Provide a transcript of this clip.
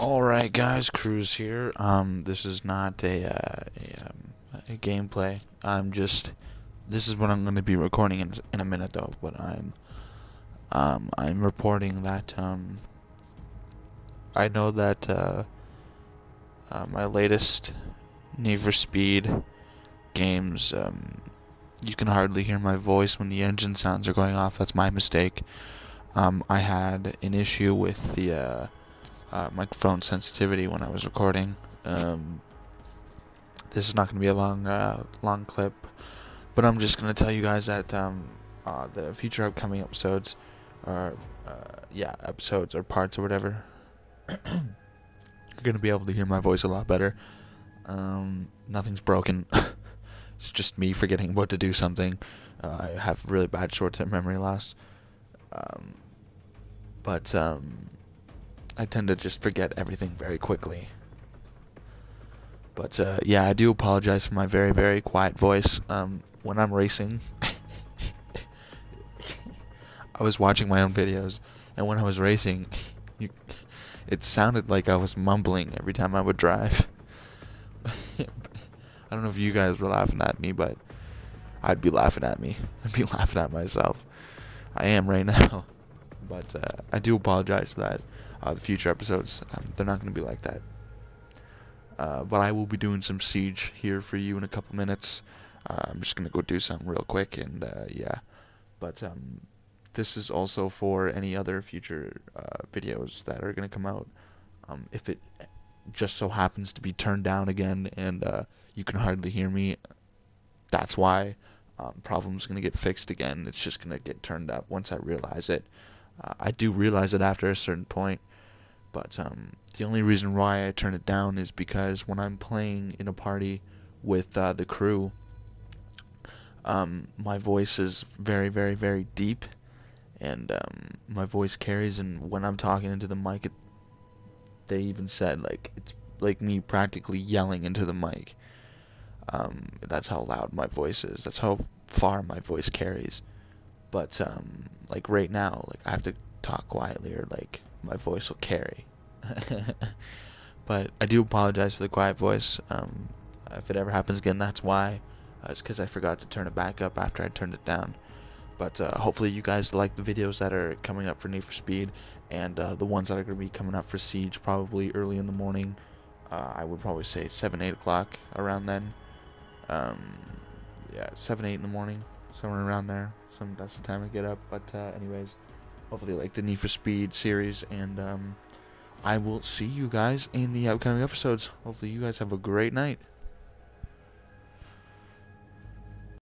Alright guys, Kruze here. Um, this is not a, uh, a, um, a gameplay. I'm just, this is what I'm going to be recording in, in a minute though, but I'm, um, I'm reporting that, um, I know that, uh, uh, my latest Need for Speed games, um, you can hardly hear my voice when the engine sounds are going off. That's my mistake. Um, I had an issue with the, uh, uh, microphone sensitivity when I was recording. Um, this is not going to be a long, uh, long clip, but I'm just going to tell you guys that um, uh, the future upcoming episodes, or uh, yeah, episodes or parts or whatever, you're going to be able to hear my voice a lot better. Um, nothing's broken. it's just me forgetting what to do something. Uh, I have really bad short-term memory loss. Um, but um, I tend to just forget everything very quickly. But uh, yeah, I do apologize for my very, very quiet voice. Um, when I'm racing, I was watching my own videos, and when I was racing, you, it sounded like I was mumbling every time I would drive. I don't know if you guys were laughing at me, but I'd be laughing at me. I'd be laughing at myself. I am right now. But uh, I do apologize for that uh, the future episodes. Um, they're not going to be like that. Uh, but I will be doing some Siege here for you in a couple minutes. Uh, I'm just going to go do something real quick, and uh, yeah. But um, this is also for any other future uh, videos that are going to come out. Um, if it just so happens to be turned down again and you can hardly hear me, that's why. Um, problem's going to get fixed again. It's just going to get turned up once I realize it. I do realize it after a certain point, but um, the only reason why I turn it down is because when I'm playing in a party with uh, the crew, um, my voice is very, very, very deep, and um, my voice carries. And when I'm talking into the mic, it, they even said like it's like me practically yelling into the mic. Um, that's how loud my voice is. That's how far my voice carries. But um, like right now, like I have to talk quietly or like my voice will carry. but I do apologize for the quiet voice. Um, if it ever happens again, that's why. Uh, it's because I forgot to turn it back up after I turned it down. But uh, hopefully you guys like the videos that are coming up for Need for Speed and uh, the ones that are going to be coming up for Siege probably early in the morning. Uh, I would probably say 7, 8 o'clock around then. Um, yeah, 7, 8 in the morning, somewhere around there. Some That's the time I get up. But uh, anyways, hopefully like the Need for Speed series and um, I will see you guys in the upcoming episodes. Hopefully you guys have a great night.